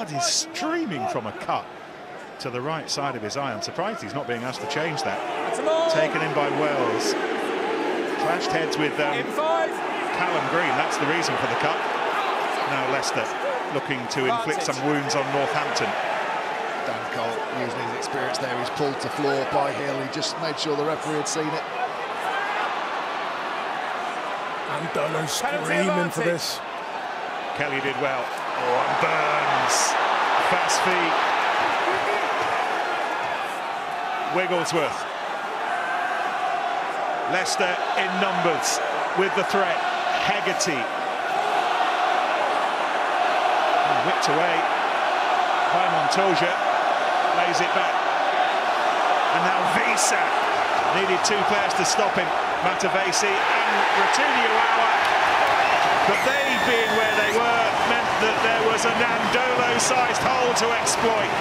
blood is streaming from a cut to the right side of his eye. I'm surprised he's not being asked to change that. Taken in by Wells. Clashed heads with um, Callum Green. That's the reason for the cut. Now Leicester looking to inflict some wounds on Northampton. Dan Cole using his experience there. He's pulled to floor by Hill. He just made sure the referee had seen it. And Dolo screaming for this. Kelly did well. Oh, and Burns. Fast feet. Wigglesworth. Leicester in numbers with the threat. Hegarty. Whipped away by Montoya. Lays it back. And now Wiese. Needed two players to stop him. Matavesi and Rotuni But they being where they were that there was a Nadolo-sized hole to exploit.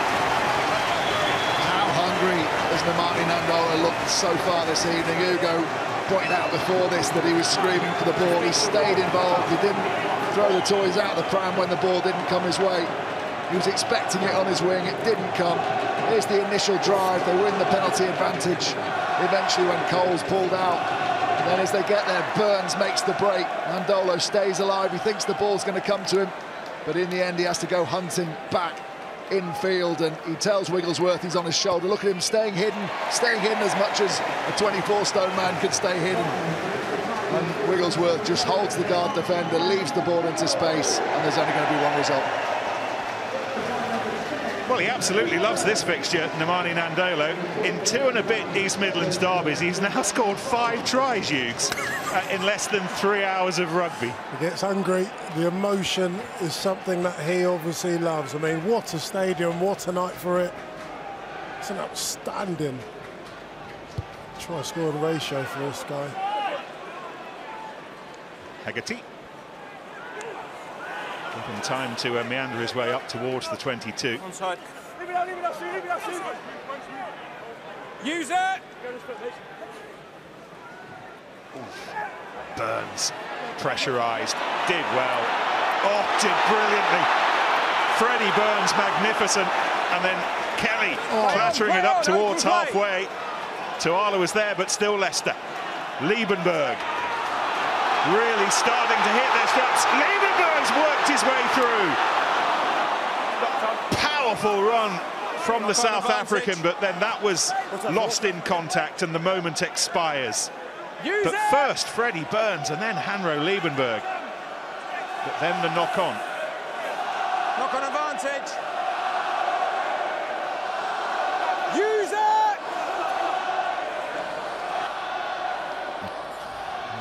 How hungry has Nemani Nadolo looked so far this evening? Hugo pointed out before this that he was screaming for the ball. He stayed involved. He didn't throw the toys out of the pram when the ball didn't come his way. He was expecting it on his wing. It didn't come. Here's the initial drive. They win the penalty advantage. Eventually, when Cole's pulled out, and then as they get there, Burns makes the break. Nadolo stays alive. He thinks the ball's going to come to him. But in the end, he has to go hunting back infield and he tells Wigglesworth he's on his shoulder. Look at him staying hidden, staying hidden as much as a 24-stone man could stay hidden. And Wigglesworth just holds the guard defender, leaves the ball into space, and there's only going to be one result. Well, he absolutely loves this fixture, Nemani Nadolo. In two and a bit East Midlands derbies, he's now scored five tries, Hughes, uh, in less than three hours of rugby. He gets hungry. The emotion is something that he obviously loves. I mean, what a stadium, what a night for it. It's an outstanding try scoring ratio for this guy. Hegarty. Given time to uh, meander his way up towards the 22. Onside. Use it! Burns, pressurised, did well. Oh, did brilliantly. Freddie Burns, magnificent. And then Kelly oh, clattering it up towards halfway. Tuala was there, but still Leicester. Liebenberg really starting to hit their straps. Liebenberg's worked his way through. Powerful run from the South African, but then that was lost in contact and the moment expires. But first, Freddie Burns and then Hanro Liebenberg. But then the knock-on. Knock-on advantage.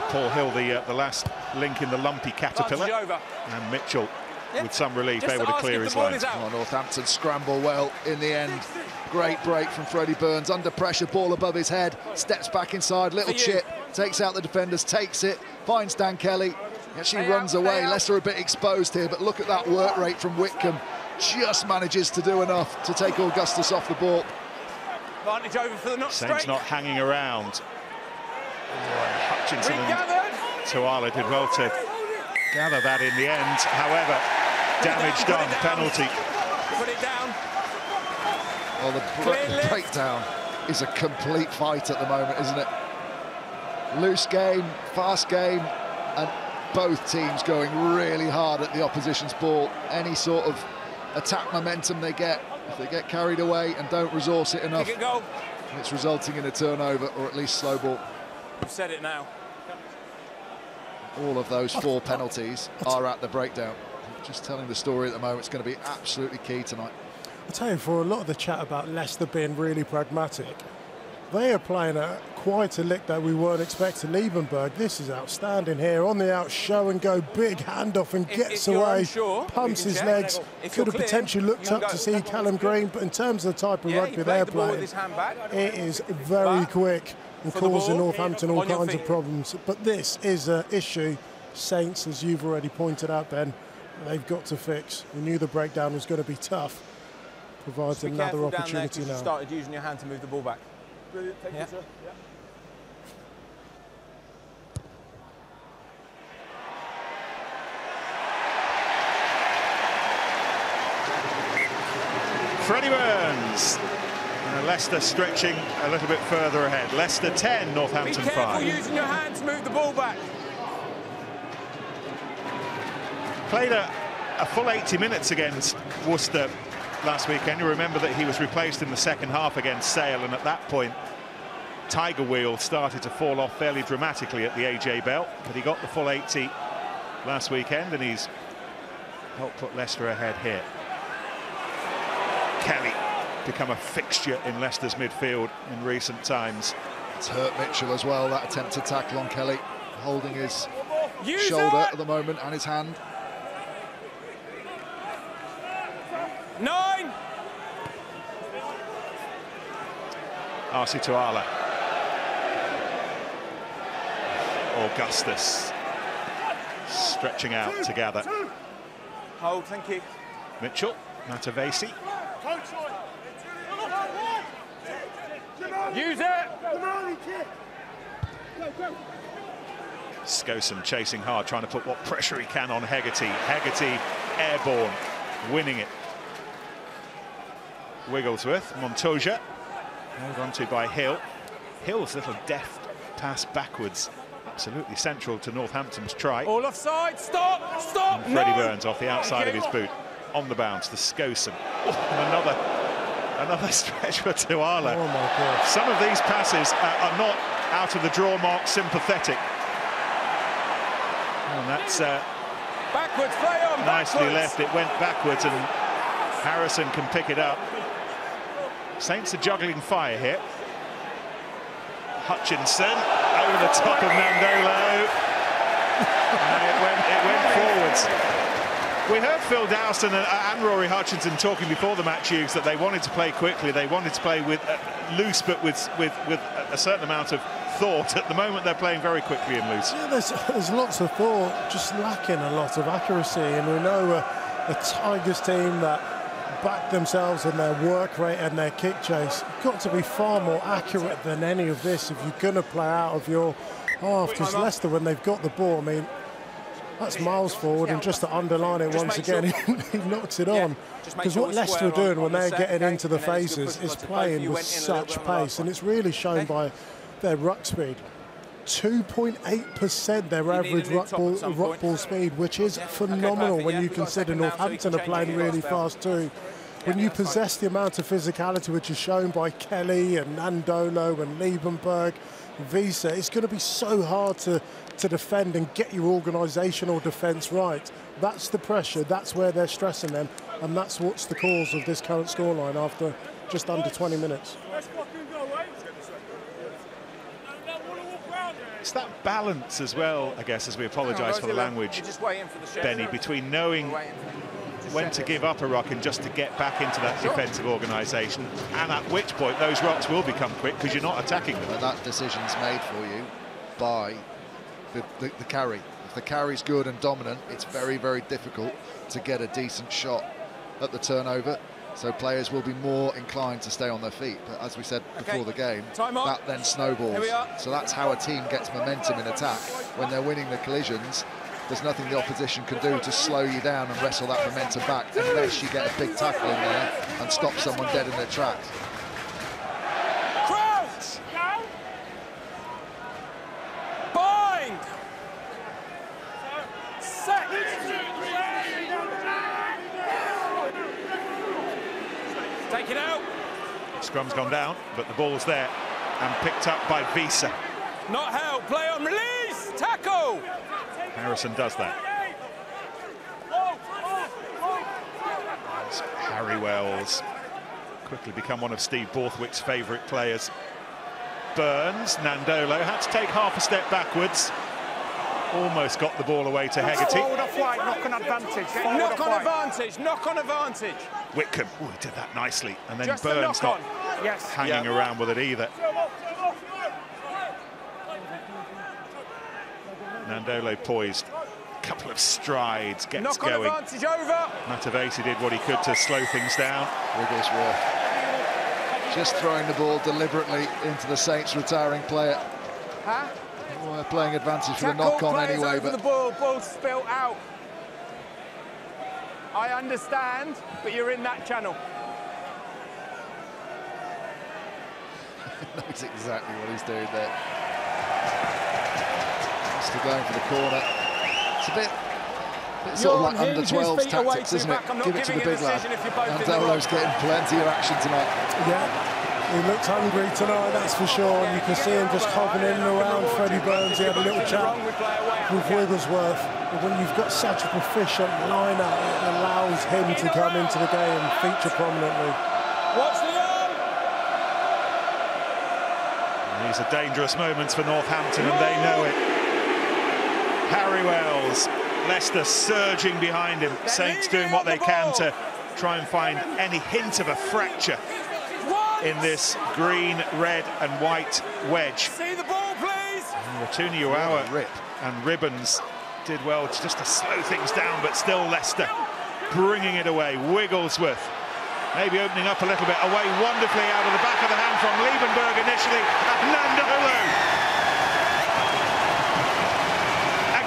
Paul Hill, the uh, the last link in the lumpy caterpillar, and Mitchell yep. with some relief Just able to clear his lines. Oh, Northampton scramble well in the end. Great break from Freddie Burns under pressure, ball above his head, steps back inside, little chip, takes out the defenders, takes it, finds Dan Kelly, He actually stay runs out, away. Leicester a bit exposed here, but look at that work rate from Whitcomb. Just manages to do enough to take Augustus off the ball. Advantage over for the not Saints not hanging around. Hutchinson and Tuala did well to gather that in the end. However, damage done, penalty. Put it down. Well, the, the breakdown is a complete fight at the moment, isn't it? Loose game, fast game, and both teams going really hard at the opposition's ball. Any sort of attack momentum they get, if they get carried away and don't resource it enough, it it's resulting in a turnover or at least slow ball. You've said it now. All of those oh. four penalties are at the breakdown. Just telling the story at the moment, it's going to be absolutely key tonight. I tell you, for a lot of the chat about Leicester being really pragmatic, they are playing a, quite a lick that we weren't expecting. Liebenberg, this is outstanding here. On the out, show and go, big handoff and gets if, if away, unsure, pumps his legs. Could have clear, potentially looked up go. to see Callum Green, but in terms of the type of yeah, rugby they're the playing, it is very but quick and causing Northampton all kinds of problems. But this is an issue Saints, as you've already pointed out, Ben, they've got to fix. We knew the breakdown was going to be tough. Provides another opportunity now. You started using your hand to move the ball back. Brilliant, thank yeah. you, sir. Yeah. Freddie Burns. Uh, Leicester stretching a little bit further ahead. Leicester 10, Northampton 5. Be careful 5. using your hand to move the ball back. Played a, a full 80 minutes against Worcester last weekend. You remember that he was replaced in the second half against Sale, and at that point, Tiger Wheel started to fall off fairly dramatically at the AJ Bell, but he got the full 80 last weekend, and he's helped put Leicester ahead here. Kelly become a fixture in Leicester's midfield in recent times. It's hurt Mitchell as well, that attempt to tackle on Kelly, holding his Use shoulder it. at the moment and his hand. Nine. Ahsee Tuala. Augustus stretching out to gather. Hold, thank you. Mitchell, Matavesi, Use it. Skosana chasing hard, trying to put what pressure he can on Hegarty. Hegarty airborne, winning it. Wigglesworth, Montoya, held on to by Hill. Hill's little deft pass backwards, absolutely central to Northampton's try. All offside. Stop. Stop. And Freddie no. Burns off the outside of his boot, on the bounce to Skosana. Oh, and another, another stretch for Tuala. Oh my God. Some of these passes are, are not out of the draw mark sympathetic. And that's uh, Backwards. Play on. nicely backwards. left. It went backwards and Harrison can pick it up. Saints are juggling fire here. Hutchinson over the top of Nadolo. and it went, it went forwards. We heard Phil Dowson and, and Rory Hutchinson talking before the match, Hughes, that they wanted to play quickly. They wanted to play with uh, loose, but with, with, with a certain amount of thought. At the moment, they're playing very quickly and loose. Yeah, there's, there's lots of thought, just lacking a lot of accuracy. And we know a, a Tigers team that back themselves in their work rate and their kick chase. You've got to be far more accurate than any of this if you're going to play out of your half. Because Leicester, when they've got the ball, I mean, that's miles forward. And just to underline it Just once again, sure- he knocks it Yeah, on. Because sure what Leicester are doing when they're getting into the And then it's good faces is playing with went in a little such bit on the last pace. And it's really shown by their ruck speed. 2.8% their average ruck ball, ruck ball speed, which is phenomenal perfect, when you We've got a consider second now, so we Northampton are playing really fast too. When you possess the amount of physicality which is shown by Kelly and Nadolo and Liebenberg, Wiese, it's going to be so hard to, to defend and get your organisational defence right. That's the pressure, that's where they're stressing them, and that's what's the cause of this current scoreline after just under 20 minutes. It's that balance as well, I guess, as we apologise for the language, just waiting for the. Benny, between knowing Waiting for- just when to give up a rock and just to get back into that Sure. defensive organisation, and at which point those rocks will become quick because you're not attacking them. But that decision's made for you by the, the, the carry. If the carry's good and dominant, it's very, very difficult to get a decent shot at the turnover. So players will be more inclined to stay on their feet. But as we said before Okay. the game, Time that then snowballs. Here we are. So that's how a team gets momentum in attack. When they're winning the collisions, there's nothing the opposition can do to slow you down and wrestle that momentum back unless you get a big tackle in there and stop someone dead in their tracks. Crouch! Bind! Set! Take it out. Scrum's gone down, but the ball's there and picked up by Wiese. Not held. Play on. Release. Tackle. Harrison does that. As Harry Wells quickly become one of Steve Borthwick's favourite players. Burns, Nadolo had to take half a step backwards. Almost got the ball away to Hegarty. Forward off white, knock on advantage. Forward Knock on advantage. Knock on advantage. Whitcomb, oh, he did that nicely. And then Just Burns knock not on. Yes. hanging Yeah. around with it either. Nadolo poised. A Couple of strides, gets Knock on going. advantage over. Matavesi did what he could to slow things down. Wigglesworth just throwing the ball deliberately into the Saints retiring player. Huh? We're playing advantage for the knock-on anyway, but the ball, ball spilt out. I understand, but you're in that channel. That's exactly what he's doing there. Still going for the corner. It's a bit, bit sort of like under 12s tactics, isn't it? Give it to the big lad. Nadolo's getting plenty of action tonight. Yeah, he looked hungry tonight, that's for sure. And you can see him just hopping in and around Freddie Burns. He had a little chat with Wigglesworth. But when you've got such a proficient lineup, it allows him to come into the game and feature prominently. Watch the arm. These are dangerous moments for Northampton and they know it. Harry Wells, Leicester surging behind him, Saints doing what they can to try and find any hint of a fracture in this green, red and white wedge. See the ball, please. Rotuni Uawa rip. and Ribbans did well just to slow things down, but still Leicester bringing it away. Wigglesworth maybe opening up a little bit, away wonderfully out of the back of the hand from Liebenberg initially, and Nadolo.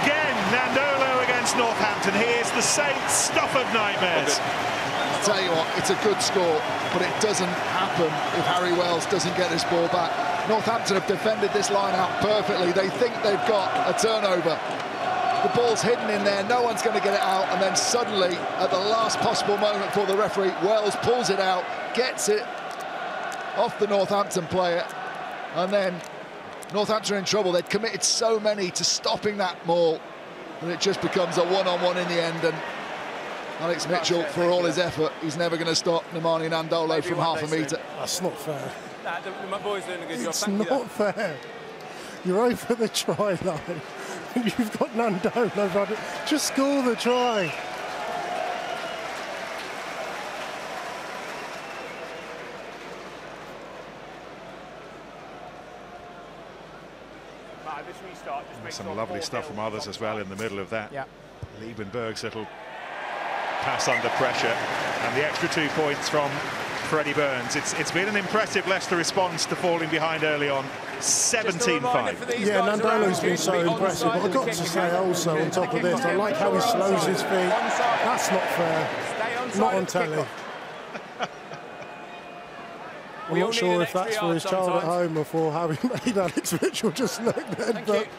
Again, Nadolo against Northampton. He is the Saints' stuff of nightmares. I'll tell you what, it's a good score, but it doesn't happen if Harry Wells doesn't get this ball back. Northampton have defended this line out perfectly. They think they've got a turnover. The ball's hidden in there, no one's going to get it out, and then suddenly, at the last possible moment for the referee, Wells pulls it out, gets it off the Northampton player, and then Northampton are in trouble. They'd committed so many to stopping that maul, and it just becomes a one-on-one in the end, and Alex Mitchell, for all his effort, he's never going to stop Nemani Nadolo Maybe from half a metre. That's not fair. Nah, my boy's doing a good job. It's Thank you, not fair. You're over the try line. You've got Nadolo running. Just score the try. Right, this restart just makes Some lovely stuff from others as well in the middle of that. Yeah. Liebenberg's little pass under pressure and the extra two points from Freddie Burns. It's It's been an impressive Leicester response to falling behind early on. Just a reminder 17-5. Yeah, guys around been so impressive. onside But I've got to say also, on top of this, I like how he slows his feet. That's not fair. Not on telly. I'm not sure if that's for his child at home or for how he made Alex Mitchell just look then. But you.